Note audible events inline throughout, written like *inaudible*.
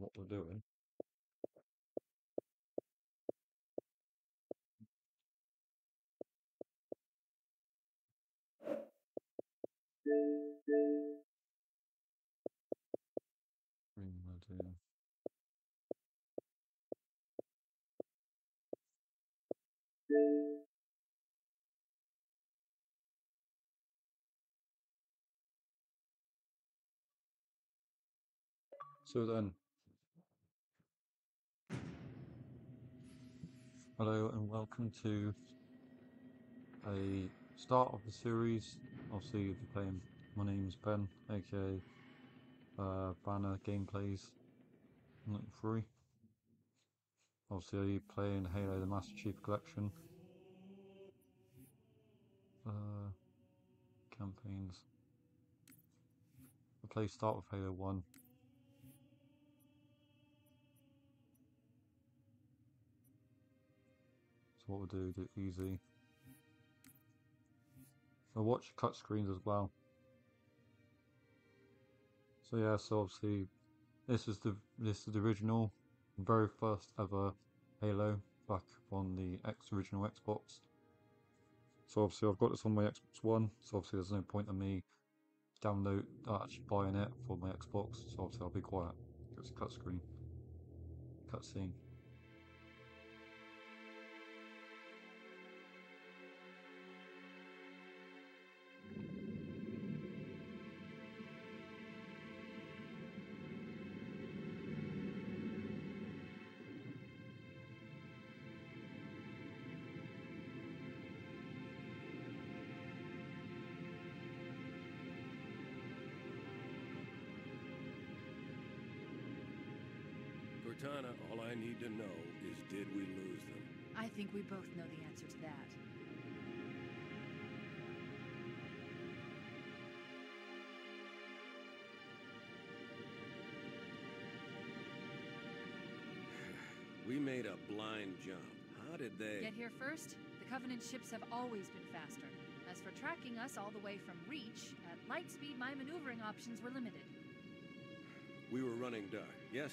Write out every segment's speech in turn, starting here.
what we're doing. So then, hello and welcome to a start of the series. Obviously, if you're playing, my name's Ben, aka uh, Banner Gameplays 93. Obviously, playing Halo the Master Chief Collection. Uh, campaigns. I play start with Halo 1. What we'll do, do it easy. I'll watch cut screens as well. So yeah, so obviously this is the this is the original, very first ever Halo back on the X original Xbox. So obviously I've got this on my Xbox One, so obviously there's no point in me download actually buying it for my Xbox. So obviously I'll be quiet. It's a cut screen, cut Cortana, all I need to know is did we lose them? I think we both know the answer to that. *sighs* We made a blind jump. How did they... Get here first? The Covenant ships have always been faster. As for tracking us all the way from Reach, at light speed my maneuvering options were limited. We were running dark, yes?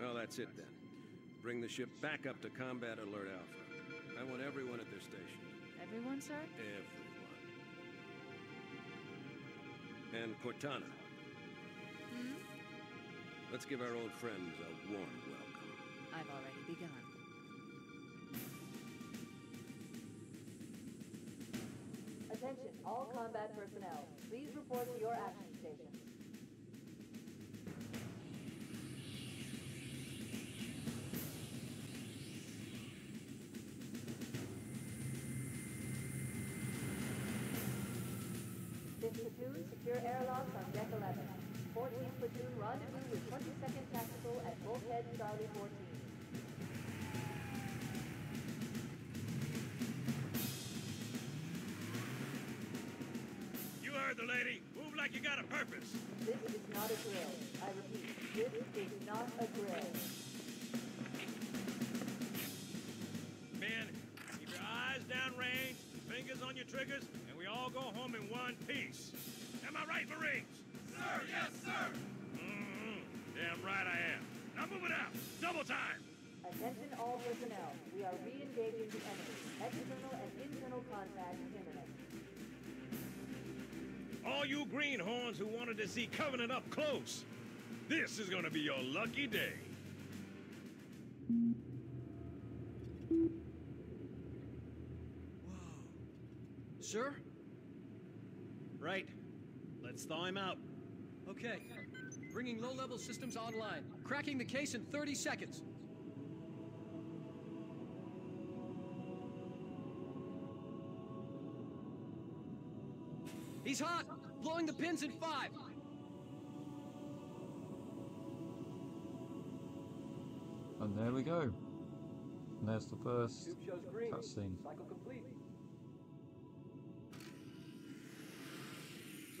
Well, that's it then. Bring the ship back up to Combat Alert Alpha. I want everyone at their station. Everyone, sir? Everyone. And Cortana, Hmm? let's give our old friends a warm welcome. I've already begun. Attention, all combat personnel. Please report to your action platoon, secure airlocks on deck 11. 14th platoon, rendezvous with 22nd Tactical at Bulkhead Charlie 14. You heard the lady. Move like you got a purpose. This is not a drill. I repeat, this is not a drill. Men, keep your eyes downrange, fingers on your triggers, and we all go home in one piece. Double time. Attention all personnel. We are re-engaging the enemy. External and internal contact imminent. All you greenhorns who wanted to see Covenant up close, this is gonna be your lucky day. Whoa. Sir? Right. Let's thaw him out. Okay bringing low-level systems online. Cracking the case in 30 seconds. He's hot! Blowing the pins in five! And there we go. And there's the first cutscene.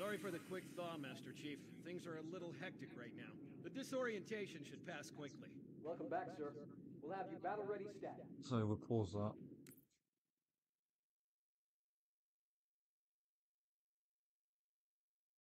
Sorry for the quick thaw, Master Chief. Things are a little hectic right now. The disorientation should pass quickly. Welcome back, sir. We'll have you battle ready stat. So we'll pause that.